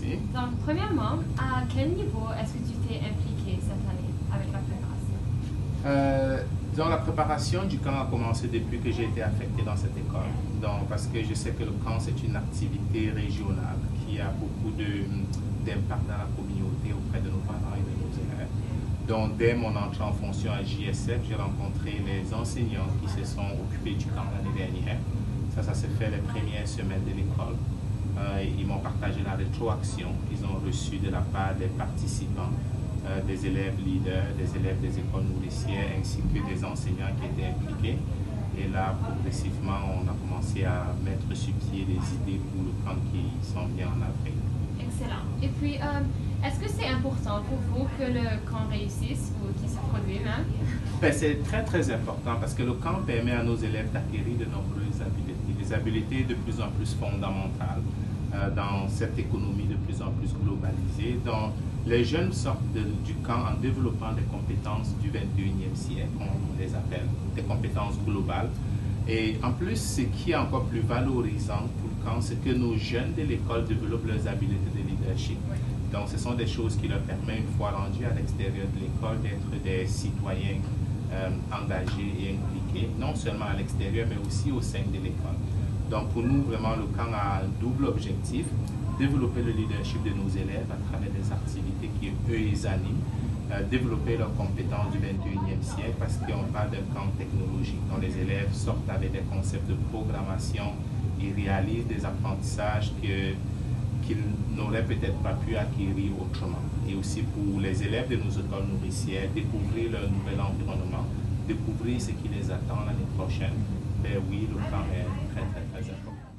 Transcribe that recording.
Merci. Donc, premièrement, à quel niveau est-ce que tu t'es impliqué cette année avec la préparation? Euh, dans la préparation du camp a commencé depuis que j'ai été affecté dans cette école. Donc, parce que je sais que le camp, c'est une activité régionale qui a beaucoup d'impact dans la communauté auprès de nos parents et de nos élèves. Donc, dès mon entrée en fonction à JSF, j'ai rencontré les enseignants qui se sont occupés du camp l'année dernière. Ça, ça s'est fait les premières semaines de l'école. Euh, ils m'ont partagé la rétroaction qu'ils ont reçue de la part des participants, euh, des élèves leaders, des élèves des écoles nourricières, ainsi que des enseignants qui étaient impliqués. Et là, progressivement, on a commencé à mettre sur pied des idées pour le camp qui s'en vient en avril. Excellent. Et puis, euh, est-ce que c'est important pour vous que le camp réussisse ou qu'il se produise même? Ben, c'est très, très important parce que le camp permet à nos élèves d'acquérir de nombreuses habiletés, des habiletés de plus en plus fondamentales dans cette économie de plus en plus globalisée. dont les jeunes sortent du camp en développant des compétences du 21e siècle, on les appelle, des compétences globales. Et en plus, ce qui est encore plus valorisant pour le camp, c'est que nos jeunes de l'école développent leurs habiletés de leadership. Donc, ce sont des choses qui leur permettent, une fois rendus à l'extérieur de l'école, d'être des citoyens euh, engagés et impliqués, non seulement à l'extérieur, mais aussi au sein de l'école. Donc, pour nous, vraiment, le camp a un double objectif développer le leadership de nos élèves à travers des activités qui, eux, les animent, euh, développer leurs compétences du 21e siècle parce qu'on parle d'un camp technologique dont les élèves sortent avec des concepts de programmation et réalisent des apprentissages que, qu'ils n'auraient peut-être pas pu acquérir autrement. Et aussi pour les élèves de nos écoles nourricières, découvrir leur nouvel environnement, découvrir ce qui les attend l'année prochaine. 在五一路上面开展特色活动